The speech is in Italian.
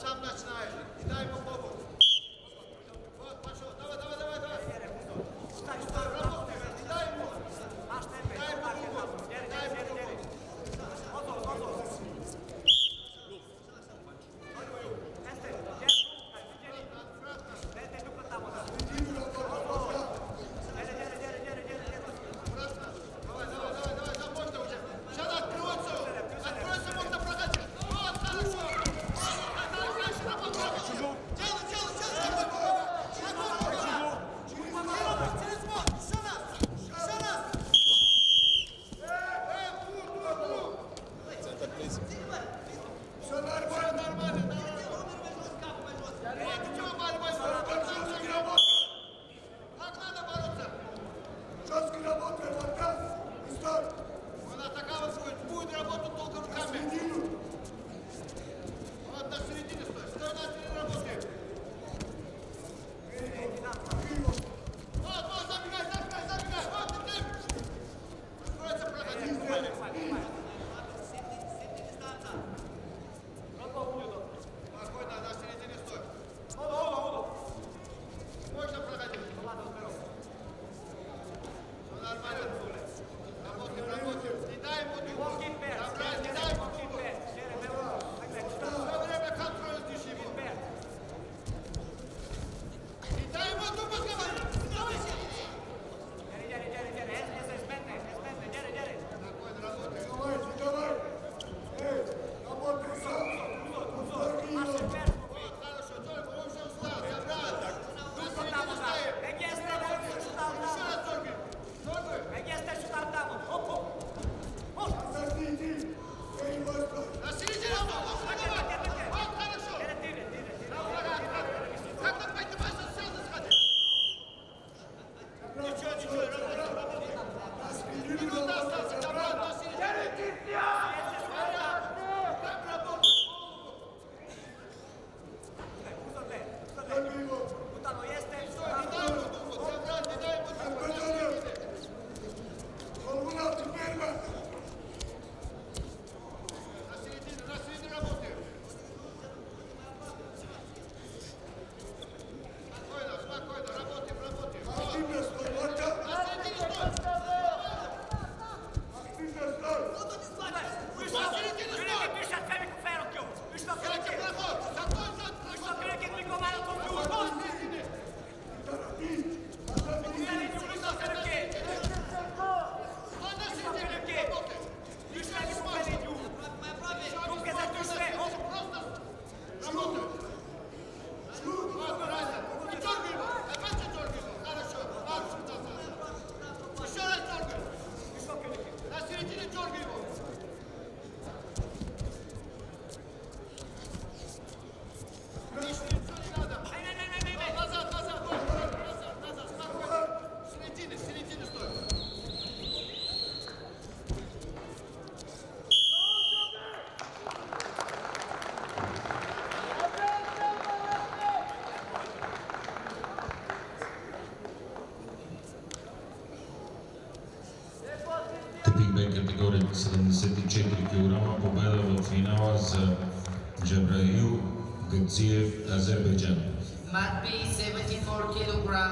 sam da snažim. I dajmo pobog. Давайте проход! Типик категория 74 кг, победа в финала за Джабраил Гациев, Азербайджан. Mat B, 74 kilograms.